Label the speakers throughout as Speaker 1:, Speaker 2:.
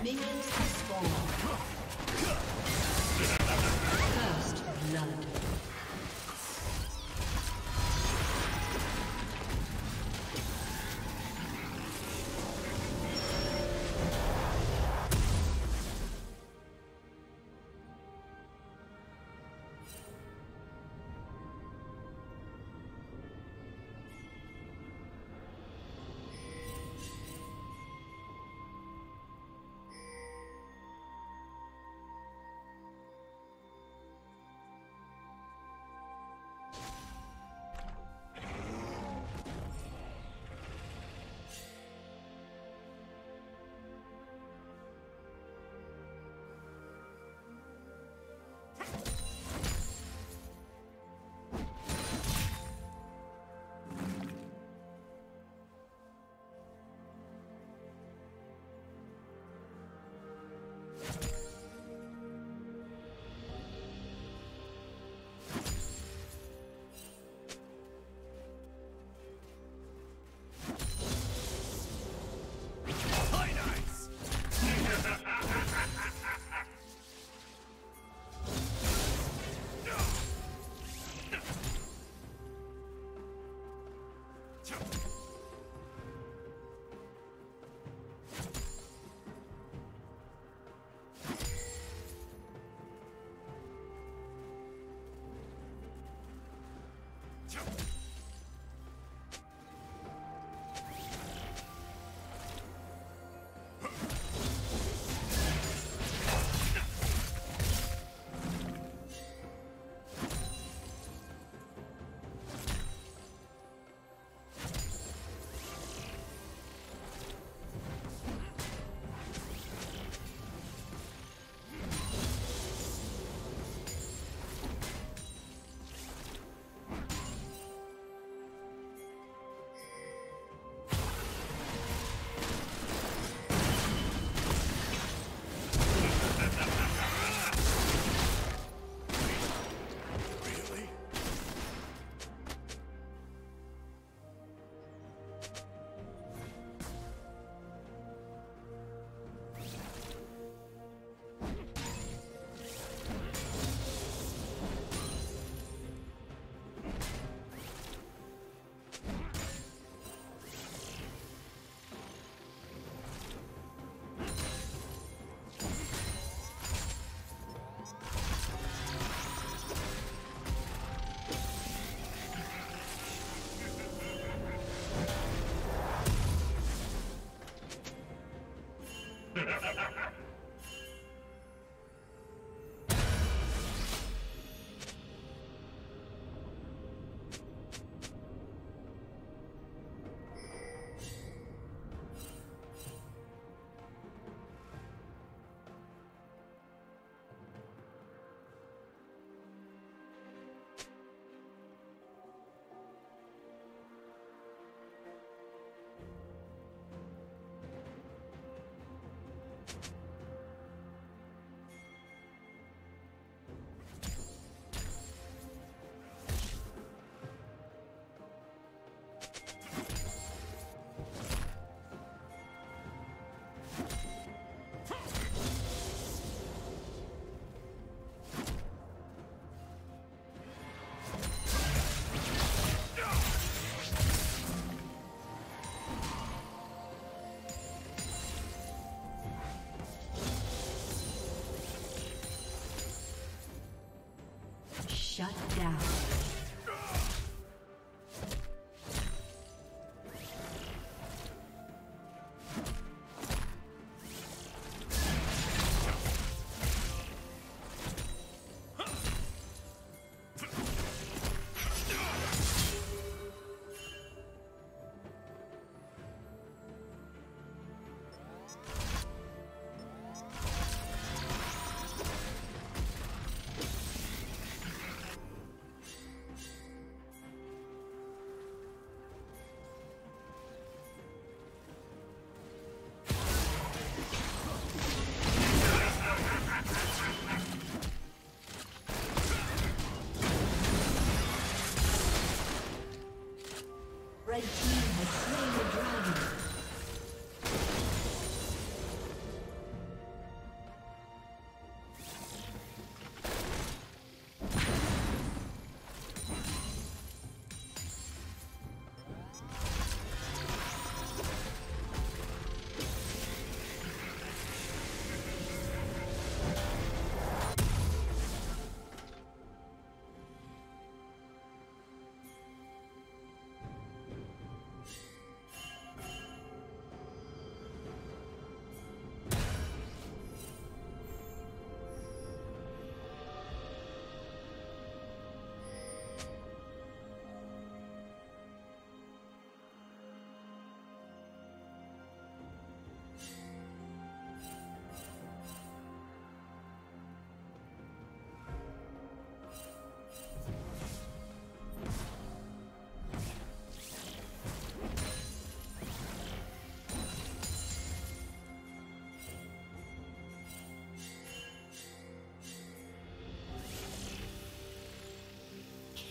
Speaker 1: Minions spawned. First blood.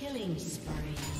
Speaker 1: Killing spree.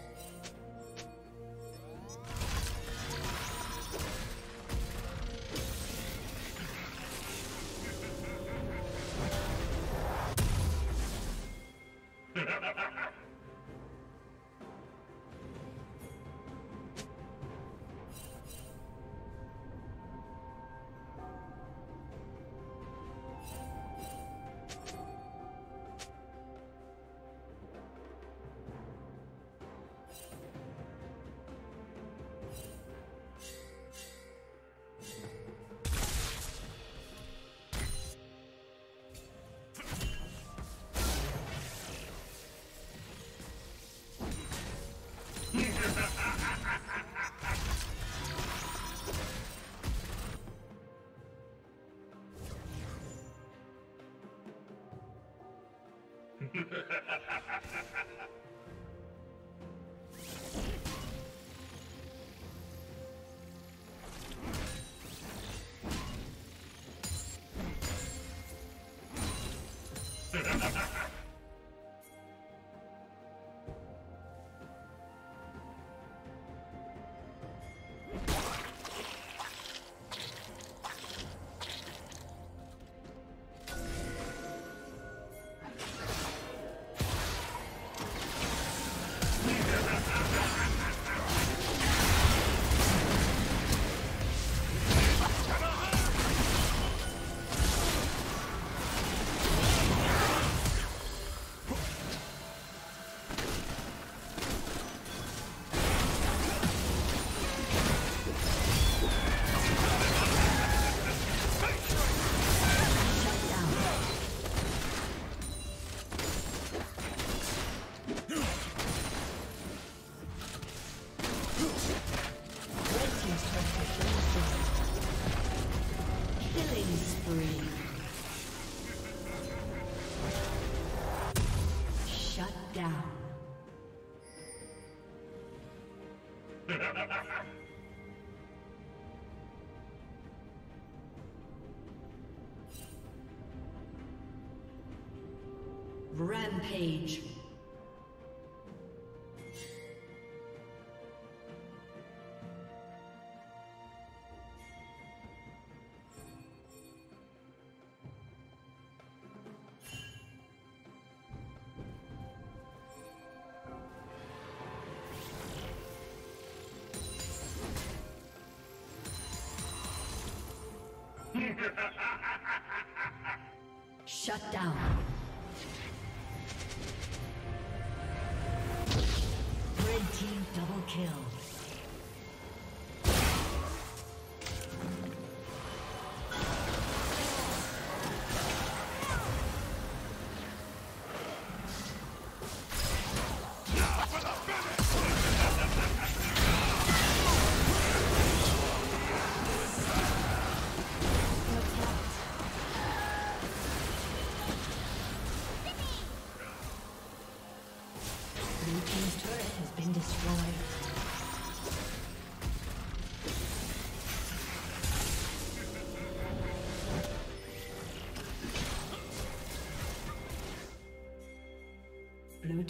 Speaker 1: ha ha ha Rampage. Shut down.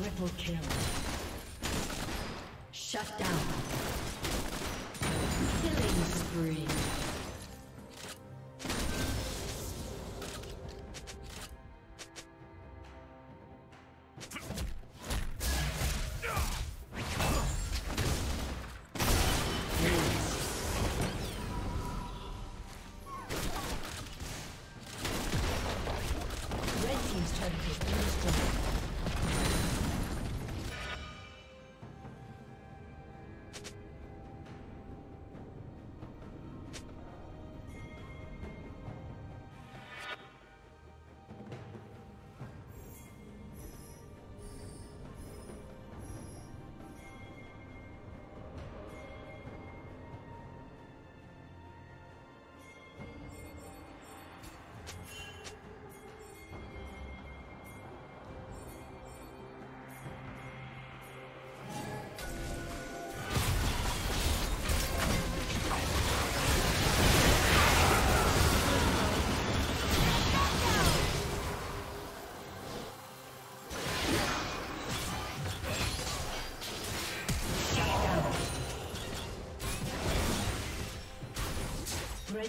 Speaker 1: Triple kill. Shut down. Killing spree. Blue Team's turret has been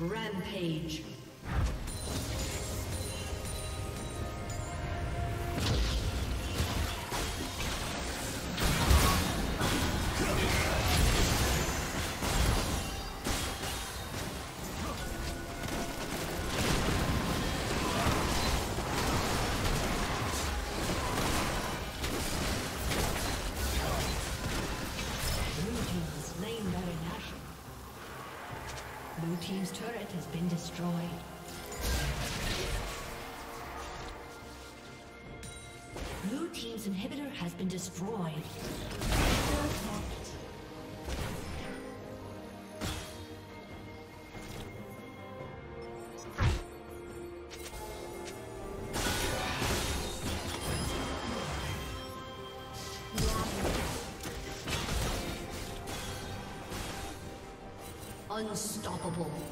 Speaker 1: Rampage. Destroyed. Unstoppable.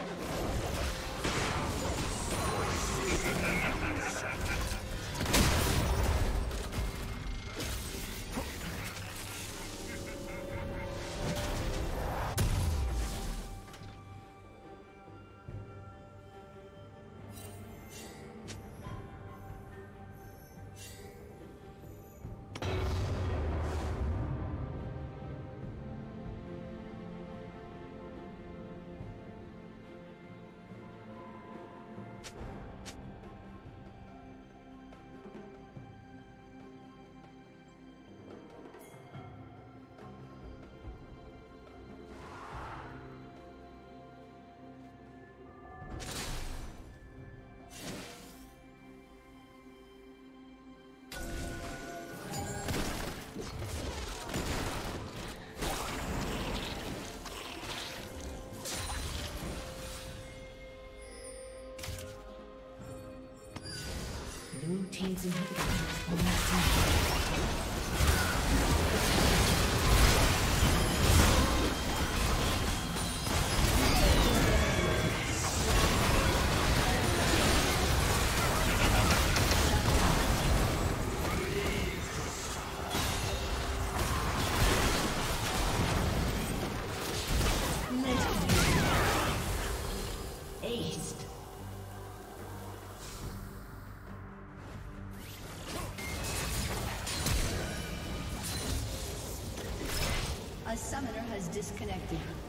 Speaker 1: Come on. Team's inhibitor disconnected.